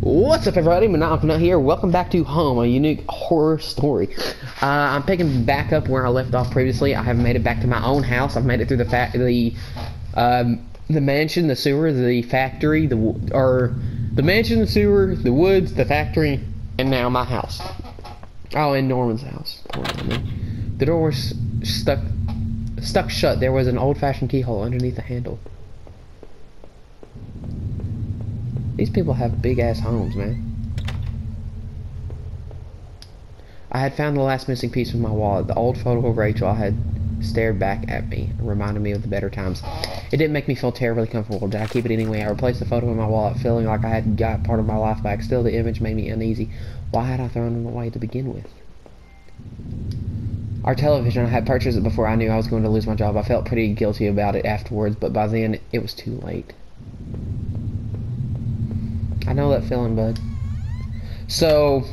What's up, everybody? Monopoly here. Welcome back to Home, a unique horror story. Uh, I'm picking back up where I left off previously. I have made it back to my own house. I've made it through the fa- the um, the mansion, the sewer, the factory, the or the mansion, the sewer, the woods, the factory, and now my house. Oh, and Norman's house. The door was stuck stuck shut. There was an old-fashioned keyhole underneath the handle. These people have big ass homes, man. I had found the last missing piece of my wallet. The old photo of Rachel had stared back at me, reminded me of the better times. It didn't make me feel terribly comfortable. Did I keep it anyway? I replaced the photo in my wallet, feeling like I had got part of my life back. Still, the image made me uneasy. Why had I thrown it away to begin with? Our television, I had purchased it before I knew I was going to lose my job. I felt pretty guilty about it afterwards, but by then it was too late. I know that feeling, bud. So,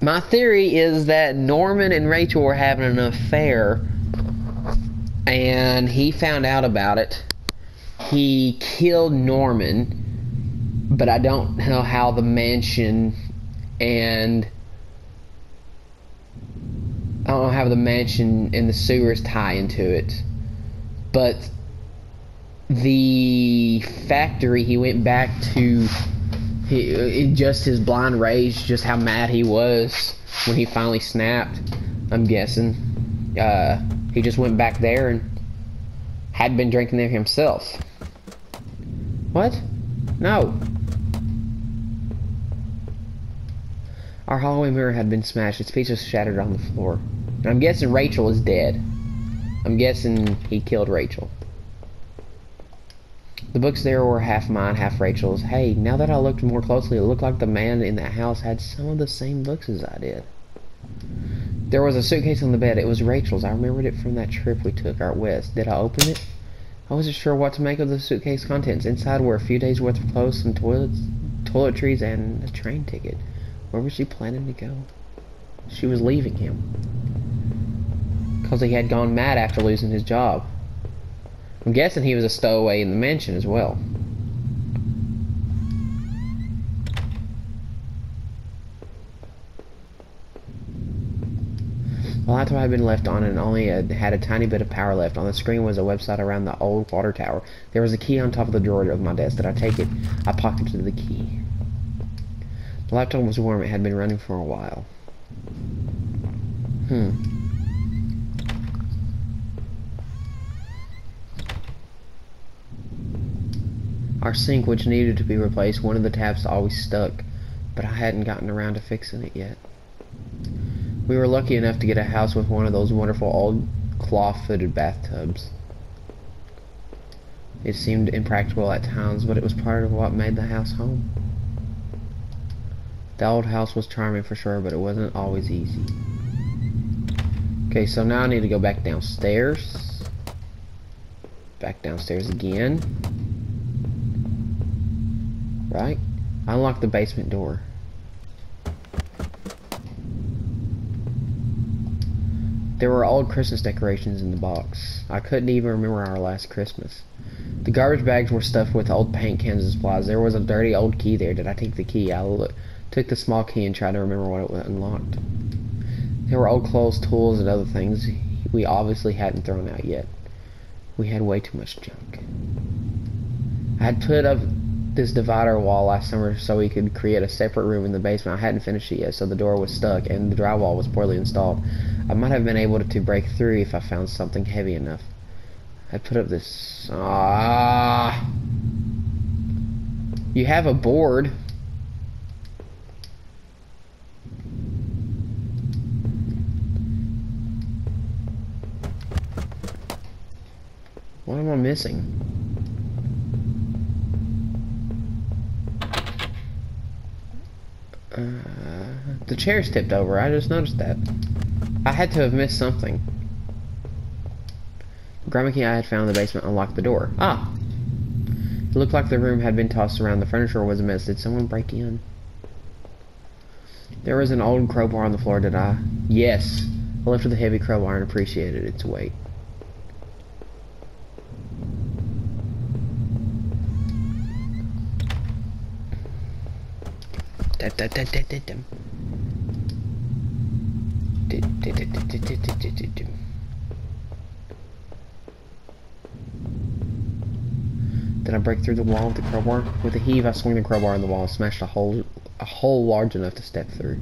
my theory is that Norman and Rachel were having an affair, and he found out about it. He killed Norman, but I don't know how the mansion and I don't know how the mansion and the sewers tie into it, but the factory he went back to he it, just his blind rage just how mad he was when he finally snapped i'm guessing. Uh he just went back there and had been drinking there himself. What? No. Our hallway mirror had been smashed. Its pieces shattered on the floor. I'm guessing rachel is dead. I'm guessing he killed rachel the books there were half mine, half Rachel's. Hey, now that I looked more closely, it looked like the man in that house had some of the same books as I did. There was a suitcase on the bed. It was Rachel's. I remembered it from that trip we took out west. Did I open it? I wasn't sure what to make of the suitcase contents. Inside were a few days' worth of clothes, some toilets, toiletries, and a train ticket. Where was she planning to go? She was leaving him. Because he had gone mad after losing his job. I'm guessing he was a stowaway in the mansion as well. The laptop had been left on and only had a tiny bit of power left. On the screen was a website around the old water tower. There was a key on top of the drawer of my desk. Did I take it? I pocketed the key. The laptop was warm. It had been running for a while. Hmm. Our sink, which needed to be replaced, one of the taps always stuck, but I hadn't gotten around to fixing it yet. We were lucky enough to get a house with one of those wonderful old claw-footed bathtubs. It seemed impractical at times, but it was part of what made the house home. The old house was charming for sure, but it wasn't always easy. Okay, so now I need to go back downstairs. Back downstairs again. Right? Unlock the basement door. There were old Christmas decorations in the box. I couldn't even remember our last Christmas. The garbage bags were stuffed with old paint cans and supplies. There was a dirty old key there. Did I take the key? I look, took the small key and tried to remember what it unlocked. There were old clothes, tools, and other things we obviously hadn't thrown out yet. We had way too much junk. I had put up this divider wall last summer so we could create a separate room in the basement. I hadn't finished it yet, so the door was stuck and the drywall was poorly installed. I might have been able to, break through if I found something heavy enough. I put up this... Ah, You have a board. What am I missing? Uh, the chair's tipped over. I just noticed that. I had to have missed something. The key I had found in the basement unlocked the door. Ah! It looked like the room had been tossed around. The furniture was a mess. Did someone break in? There was an old crowbar on the floor. Did I? Yes. I lifted the heavy crowbar and appreciated its weight. Did I break through the wall with the crowbar? With a heave, I swung the crowbar in the wall and smashed a hole, a hole large enough to step through.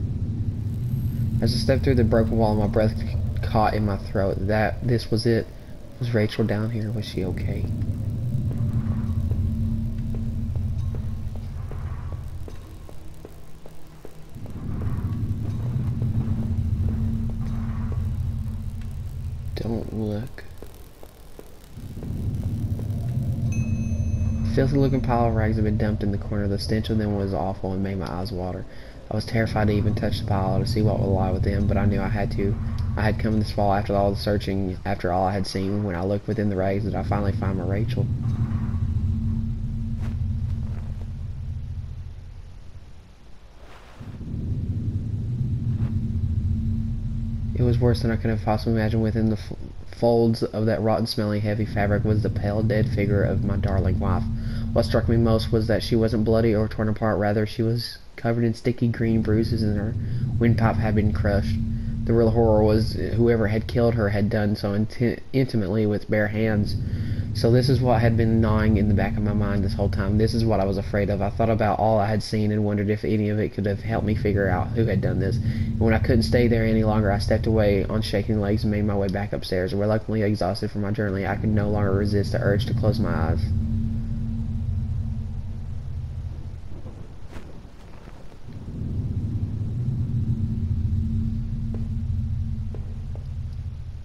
As I stepped through the broken wall, my breath caught in my throat. That this was it. Was Rachel down here? Was she okay? Don't look. filthy looking pile of rags had been dumped in the corner. The stench of them was awful and made my eyes water. I was terrified to even touch the pile to see what would lie within, but I knew I had to. I had come this fall after all the searching, after all I had seen. When I looked within the rags, did I finally find my Rachel? Was worse than I could have possibly imagined. Within the folds of that rotten, smelling, heavy fabric was the pale, dead figure of my darling wife. What struck me most was that she wasn't bloody or torn apart. Rather, she was covered in sticky green bruises and her windpipe had been crushed. The real horror was whoever had killed her had done so intimately with bare hands. So this is what had been gnawing in the back of my mind this whole time. This is what I was afraid of. I thought about all I had seen and wondered if any of it could have helped me figure out who had done this. And when I couldn't stay there any longer, I stepped away on shaking legs and made my way back upstairs. Reluctantly exhausted from my journey, I could no longer resist the urge to close my eyes.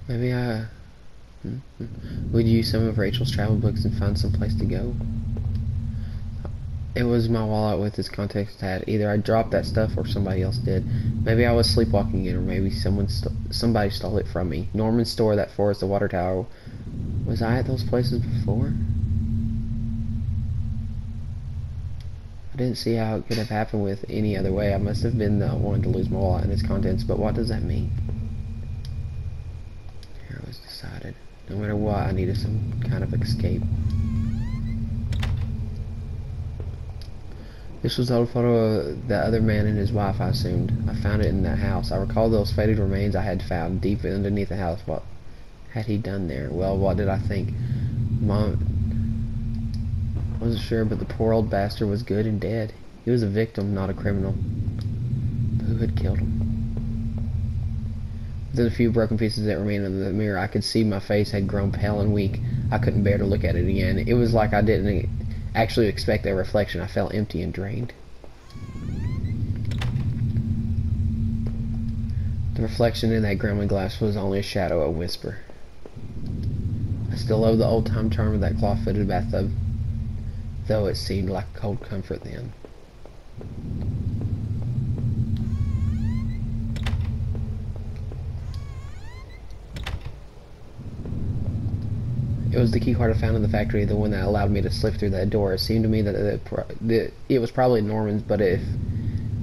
Maybe I Mm-hmm. would use some of Rachel's travel books and find some place to go. It was my wallet with its contents had. Either I dropped that stuff or somebody else did. Maybe I was sleepwalking it, or maybe someone st somebody stole it from me. Norman's store, that forest, the water tower. Was I at those places before? I didn't see how it could have happened with any other way. I must have been the one to lose my wallet and its contents, but what does that mean? Here it was decided. No matter what, I needed some kind of escape. This was the old photo of the other man and his wife, I assumed. I found it in that house. I recall those faded remains I had found deep underneath the house. What had he done there? Well, what did I think? Mom wasn't sure, but the poor old bastard was good and dead. He was a victim, not a criminal. But who had killed him? A few broken pieces that remained in the mirror, I could see my face had grown pale and weak. I couldn't bear to look at it again. It was like I didn't actually expect that reflection. I felt empty and drained. The reflection in that gremlin glass was only a shadow, a whisper. I still love the old-time charm of that cloth-footed bathtub, though it seemed like cold comfort then. It was the key card I found in the factory, the one that allowed me to slip through that door. It seemed to me that it, that it was probably Norman's, but if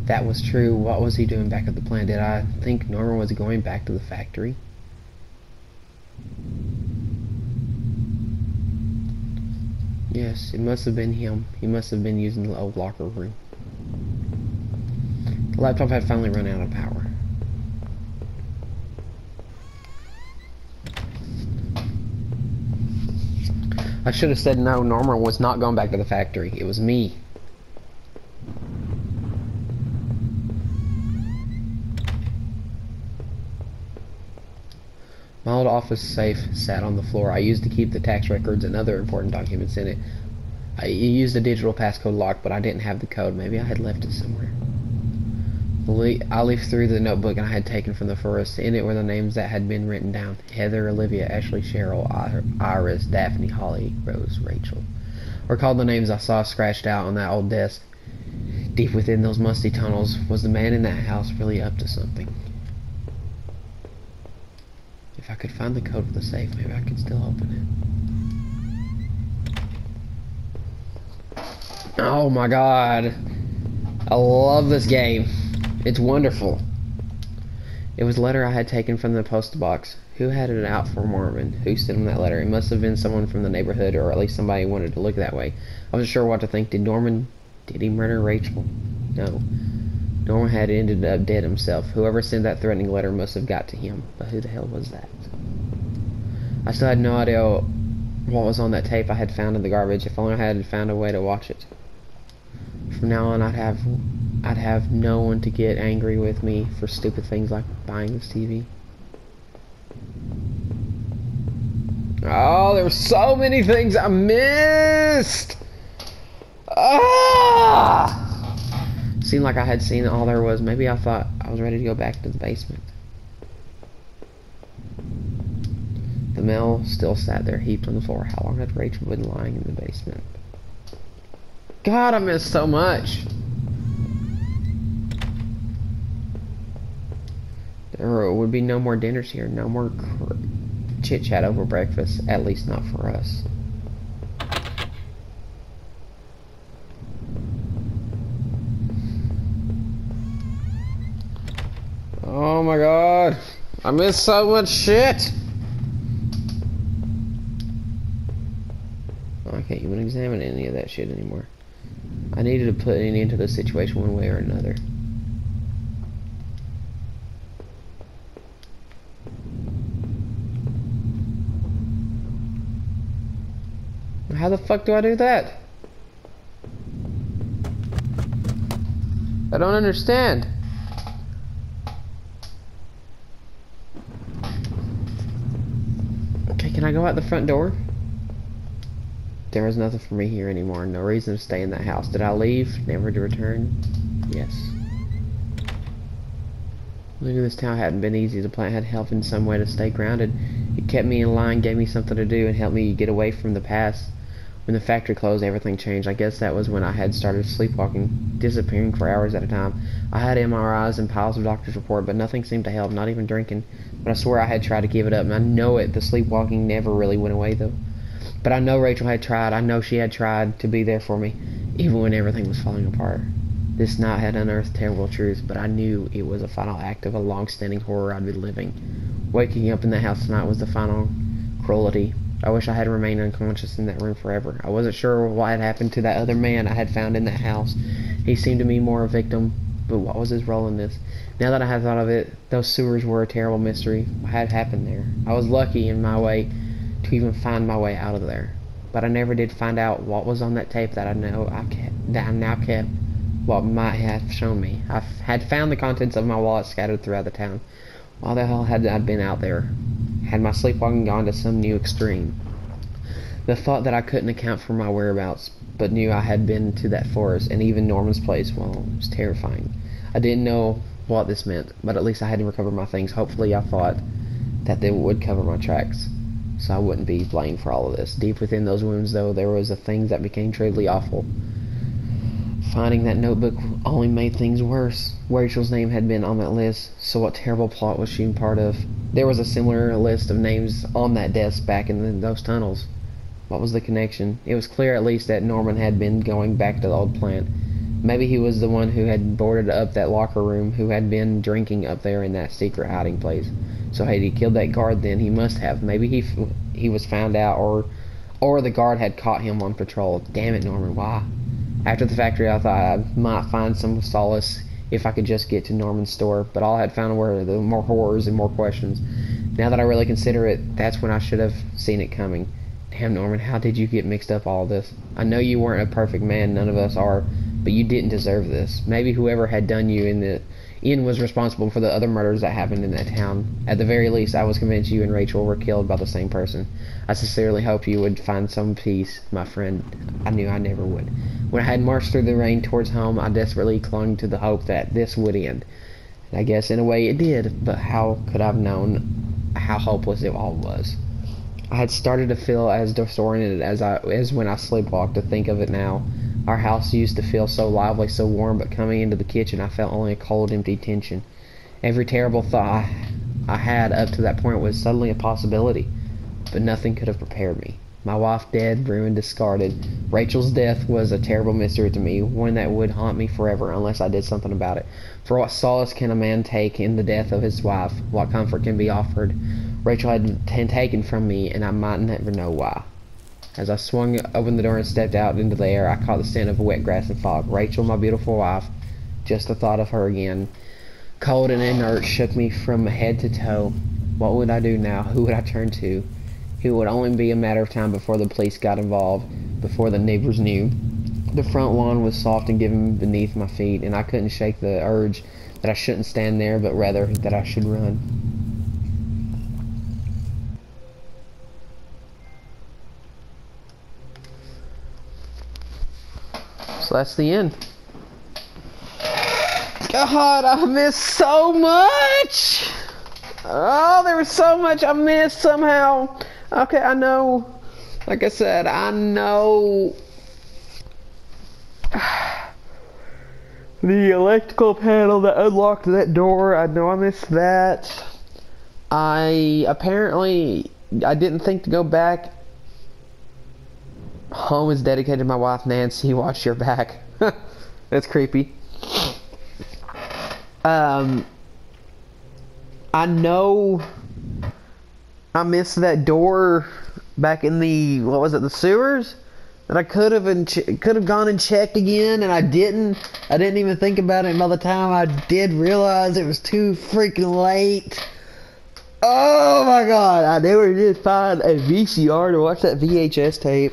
that was true, what was he doing back at the plant? Did I think Norman was going back to the factory? Yes, it must have been him. He must have been using the old locker room. The laptop had finally run out of power. I should have said no, Norman was not going back to the factory. It was me. My old office safe sat on the floor. I used to keep the tax records and other important documents in it. I used a digital passcode lock, but I didn't have the code. Maybe I had left it somewhere. I leafed through the notebook I had taken from the forest. In it were the names that had been written down. Heather, Olivia, Ashley, Cheryl, Iris, Daphne, Holly, Rose, Rachel. Recalled the names I saw scratched out on that old desk. Deep within those musty tunnels, was the man in that house really up to something? If I could find the code for the safe, maybe I could still open it. Oh my god. I love this game. It's wonderful. It was a letter I had taken from the post box. Who had it out for Norman? Who sent him that letter? It must have been someone from the neighborhood, or at least somebody wanted to look that way. I wasn't sure what to think. Did Norman... Did he murder Rachel? No. Norman had ended up dead himself. Whoever sent that threatening letter must have got to him. But who the hell was that? I still had no idea what was on that tape I had found in the garbage. If only I had found a way to watch it. From now on, I'd have I'd have no one to get angry with me for stupid things like buying this TV. Oh, there were so many things I missed! Ah! Seemed like I had seen all there was. Maybe I thought I was ready to go back to the basement. The mail still sat there heaped on the floor. How long had Rachel been lying in the basement? God, I missed so much! There would be no more dinners here, no more chit chat over breakfast, at least not for us. Oh my god, I missed so much shit! Oh, I can't even examine any of that shit anymore. I needed to put an end to the situation one way or another. How the fuck do I do that? I don't understand. Okay, can I go out the front door? There is nothing for me here anymore. No reason to stay in that house. Did I leave? Never to return? Yes. Living in this town hadn't been easy. The plant had helped in some way to stay grounded. It kept me in line, gave me something to do, and helped me get away from the past. When the factory closed, everything changed. I guess that was when I had started sleepwalking, disappearing for hours at a time. I had MRIs and piles of doctor's report, but nothing seemed to help, not even drinking. But I swear I had tried to give it up, and I know it. The sleepwalking never really went away, though. But I know Rachel had tried. I know she had tried to be there for me, even when everything was falling apart. This night had unearthed terrible truths, but I knew it was a final act of a long-standing horror I'd been living. Waking up in the house tonight was the final cruelty I wish I had remained unconscious in that room forever. I wasn't sure what had happened to that other man I had found in that house. He seemed to me more a victim, but what was his role in this? Now that I had thought of it, those sewers were a terrible mystery. What had happened there? I was lucky in my way to even find my way out of there. But I never did find out what was on that tape that I know I kept, that I now kept what might have shown me. I had found the contents of my wallet scattered throughout the town. Why the hell had I been out there? Had my sleepwalking gone to some new extreme? The thought that I couldn't account for my whereabouts, but knew I had been to that forest and even Norman's place, well, was terrifying. I didn't know what this meant, but at least I had to recover my things. Hopefully, I thought that they would cover my tracks, so I wouldn't be blamed for all of this. Deep within those wounds, though, there was a thing that became truly awful. Finding that notebook only made things worse. Rachel's name had been on that list, so what terrible plot was she part of? There was a similar list of names on that desk back in the, those tunnels. What was the connection? It was clear at least that Norman had been going back to the old plant. Maybe he was the one who had boarded up that locker room, who had been drinking up there in that secret hiding place. So had he killed that guard then? He must have. Maybe he he was found out, or or the guard had caught him on patrol. Damn it, Norman, why? After the factory, I thought I might find some solace if I could just get to Norman's store, but all I had found were the more horrors and more questions. Now that I really consider it, that's when I should have seen it coming. Damn, Norman, how did you get mixed up all this? I know you weren't a perfect man, none of us are, but you didn't deserve this. Maybe whoever had done you in the Ian was responsible for the other murders that happened in that town. At the very least, I was convinced you and Rachel were killed by the same person. I sincerely hope you would find some peace, my friend. I knew I never would. When I had marched through the rain towards home, I desperately clung to the hope that this would end. And I guess in a way it did, but how could I have known how hopeless it all was? I had started to feel as disoriented as I as when I sleepwalked to think of it now. Our house used to feel so lively, so warm, but coming into the kitchen I felt only a cold, empty tension. Every terrible thought I had up to that point was suddenly a possibility, but nothing could have prepared me. My wife dead, ruined, discarded. Rachel's death was a terrible mystery to me, one that would haunt me forever unless I did something about it. For what solace can a man take in the death of his wife? What comfort can be offered? Rachel had been taken from me, and I might never know why. As I swung open the door and stepped out into the air, I caught the scent of wet grass and fog. Rachel, my beautiful wife, just the thought of her again. Cold and inert shook me from head to toe. What would I do now? Who would I turn to? It would only be a matter of time before the police got involved, before the neighbors knew. The front lawn was soft and given beneath my feet, and I couldn't shake the urge that I shouldn't stand there, but rather that I should run. So that's the end. God, I missed so much! Oh, there was so much I missed somehow. Okay, I know. Like I said, I know. The electrical panel that unlocked that door, I know I missed that. I apparently, I didn't think to go back. Home is dedicated to my wife Nancy. Watch your back. That's creepy. Um, I know I missed that door back in the what was it the sewers? That I could have and could have gone and checked again and I didn't. I didn't even think about it. And by the time I did realize it was too freaking late. Oh my god. I never did find a VCR to watch that VHS tape.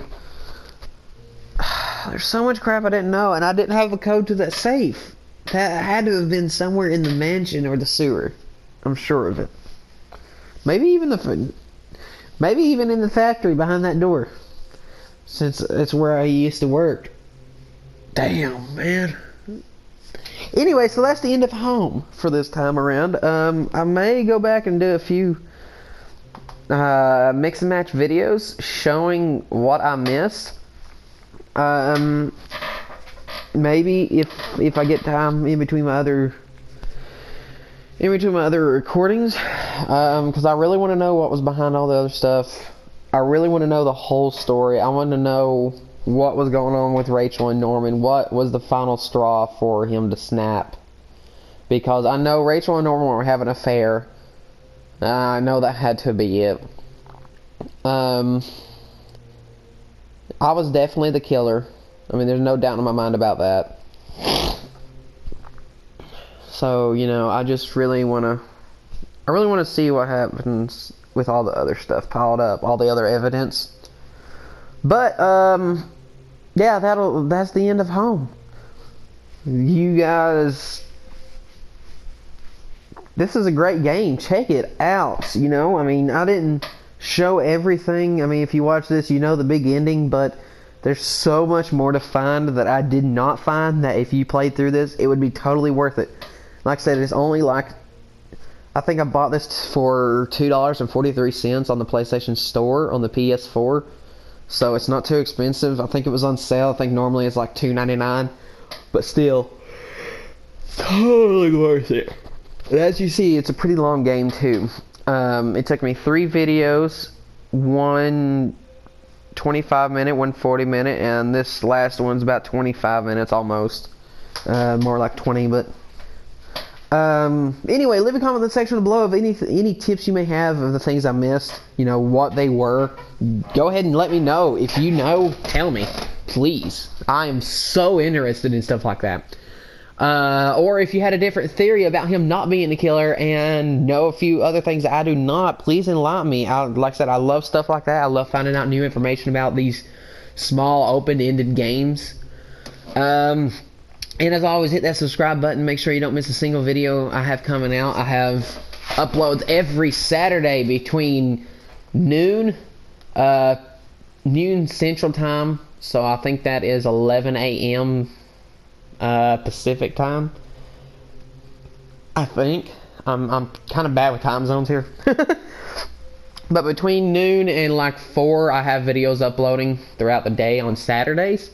There's so much crap I didn't know and I didn't have the code to that safe. That had to have been somewhere in the mansion or the sewer. I'm sure of it maybe even the maybe even in the factory behind that door since it's where I used to work. Damn, man. Anyway, so that's the end of home for this time around. Um, I may go back and do a few uh, mix and match videos showing what I missed. Um, maybe if if I get time in between my other in between my other recordings, because um, I really want to know what was behind all the other stuff. I really want to know the whole story. I want to know what was going on with Rachel and Norman. What was the final straw for him to snap? Because I know Rachel and Norman were having an affair. I know that had to be it. Um, I was definitely the killer. I mean, there's no doubt in my mind about that. So, you know, I just really want to... I really want to see what happens with all the other stuff piled up, all the other evidence. But um, yeah, that'll that's the end of home. You guys, this is a great game. Check it out. You know, I mean, I didn't show everything. I mean, if you watch this, you know the big ending, but there's so much more to find that I did not find that if you played through this, it would be totally worth it. Like I said, it's only like I think I bought this for $2.43 on the PlayStation Store on the PS4. So it's not too expensive. I think it was on sale. I think normally it's like $2.99. But still, totally worth it. as you see, it's a pretty long game too. Um, it took me three videos, one 25 minute, one 40 minute, and this last one's about 25 minutes almost. Uh, more like 20, but um, anyway, leave a comment in the section below of any any tips you may have of the things I missed. You know what they were. Go ahead and let me know if you know. Tell me, please. I am so interested in stuff like that. Uh, or if you had a different theory about him not being the killer and know a few other things that I do not, please enlighten me. I, like I said, I love stuff like that. I love finding out new information about these small open-ended games. Um, and as always, hit that subscribe button. Make sure you don't miss a single video I have coming out. I have uploads every Saturday between noon, uh, noon Central Time. So I think that is 11 a.m. Uh, Pacific Time. I think. I'm, I'm kind of bad with time zones here. but between noon and like 4, I have videos uploading throughout the day on Saturdays.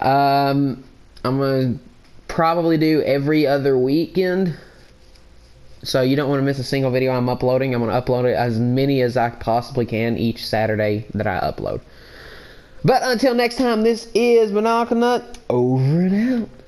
Um, I'm going to probably do every other weekend. So you don't want to miss a single video I'm uploading. I'm going to upload it as many as I possibly can each Saturday that I upload. But until next time, this is ManiacalNut over and out.